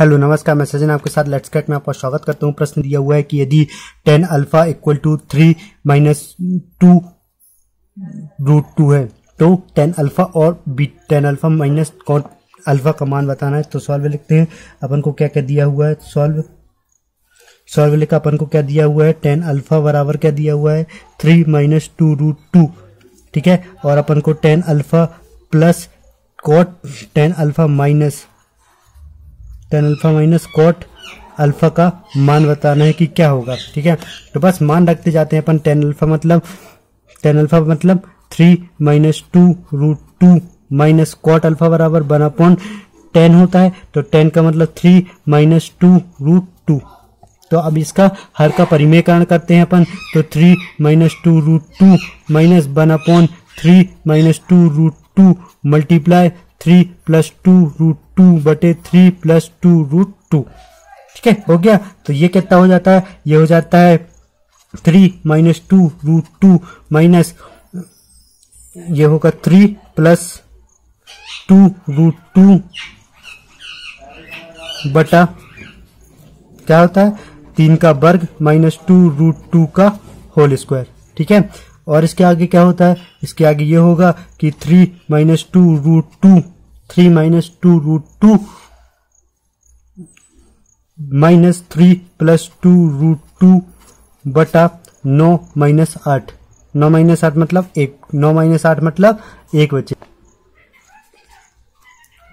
Hello, नमस्कार, मैं सजन आपके साथ लेट्स कट में आपका स्वागत करता हूँ। प्रश्न दिया हुआ है कि यदि tan alpha equal to three minus two root two है तो टेन अल्फ़ा और बी टेन अल्फ़ा माइनस कौन अल्फ़ा का मान बताना है। तो सॉल्व लिखते हैं, अपन को क्या क्या दिया हुआ है? सॉल्व सॉल्व लिखा, अपन को क्या दिया हुआ है? टेन अल्फ़ा बराबर क्या दिया हुआ है? Three minus two root two ठीक है? और अपन को tan alpha plus cot tan alpha minus tan alpha minus cot alpha का मान बताना है कि क्या होगा, ठीक है? तो बस मान रखते जाते हैं अपन टेन अल्फ़ा मतलब टेन अल्फ़ा मतलब three minus two root two minus cot alpha बराबर वन अपॉन टेन होता है तो टेन का मतलब three minus two root two तो अब इसका हर का परिमेयकरण करते हैं अपन तो three minus two root two minus one upon three minus two root two multiply three plus two root two बटे three plus two root two ठीक है, हो गया। तो ये कितना हो जाता है? ये हो जाता है three minus two root two minus ये होगा three plus two root two बटा, क्या होता है? तीन का वर्ग माइनस टू रूट टू का होल स्क्वायर ठीक है? और इसके आगे क्या होता है? इसके आगे ये होगा कि three minus two root two three minus two root two minus three plus two root two बटा नौ माइनस आठ। नौ माइनस आठ मतलब एक। नौ माइनस आठ मतलब एक बचे।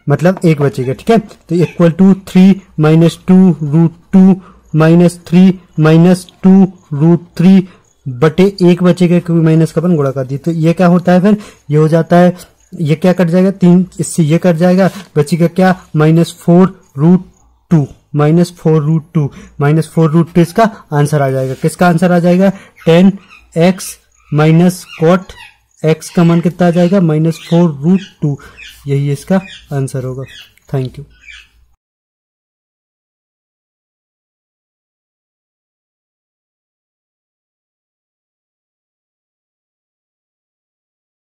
मतलब एक बचेगा, ठीक है? तो equal to three minus two root two minus three minus two root three बटे एक बचेगा, क्योंकि माइनस का अपन गुणा कर दिए तो ये क्या होता है फिर? ये हो जाता है ये क्या कट जाएगा? तीन, इससे ये कट जाएगा, बचेगा क्या? Minus four root two, minus four root two, minus four root two, इसका आंसर आ जाएगा। किसका आंसर आ जाएगा? Tan x minus cot x का मान कितना आ जाएगा? Minus four root two. यही इसका आंसर होगा। Thank you.